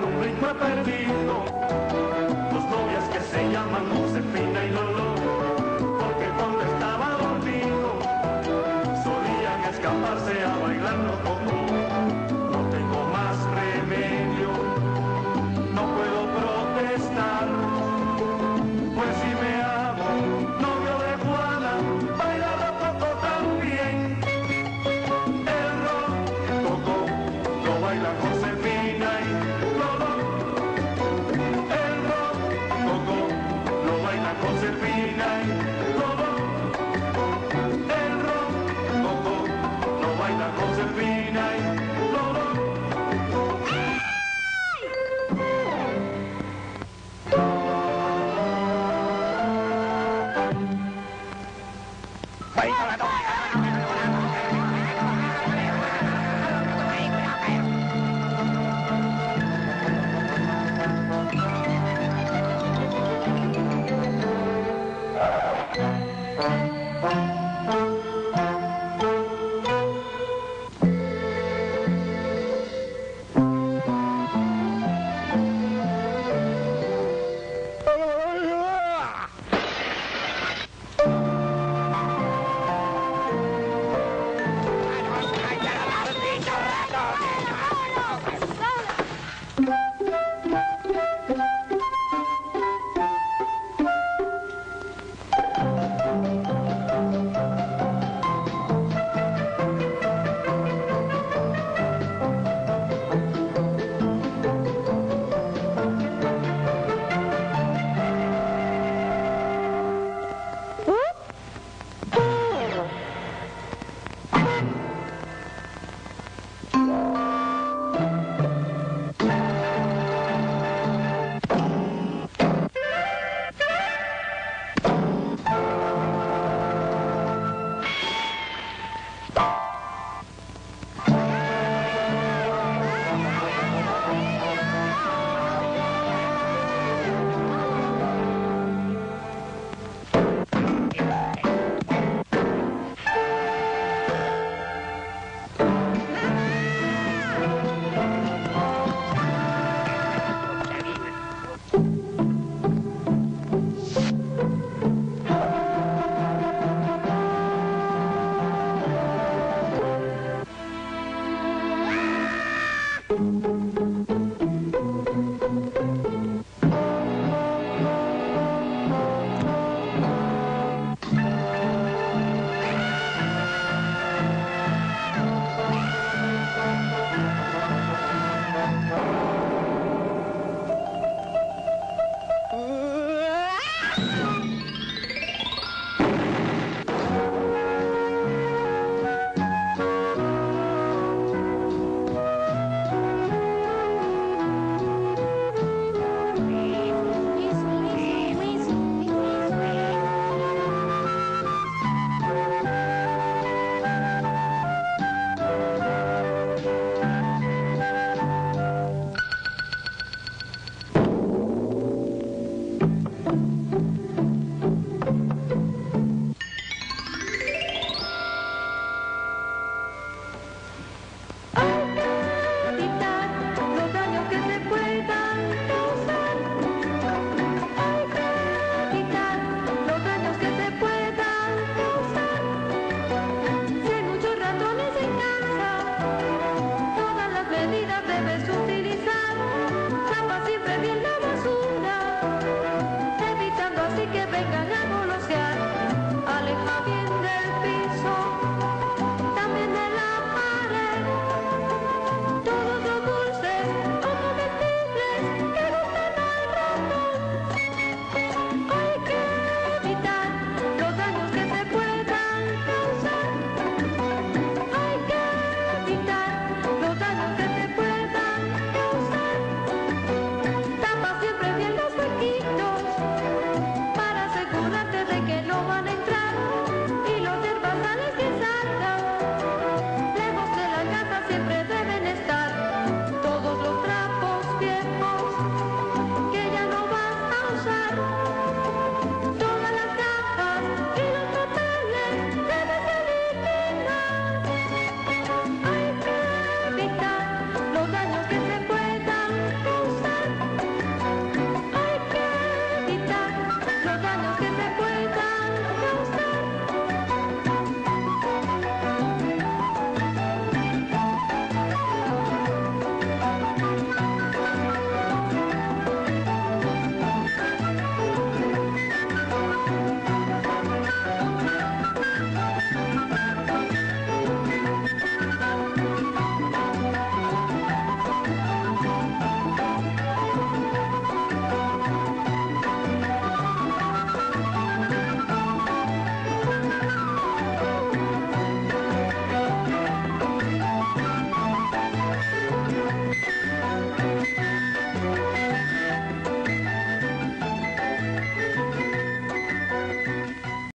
buscar un ritmo perdido. Dos novias que se llaman Josefina y Lolo, porque cuando estaba dormido, solían escaparse a bailar como no tengo más remedio. Bye.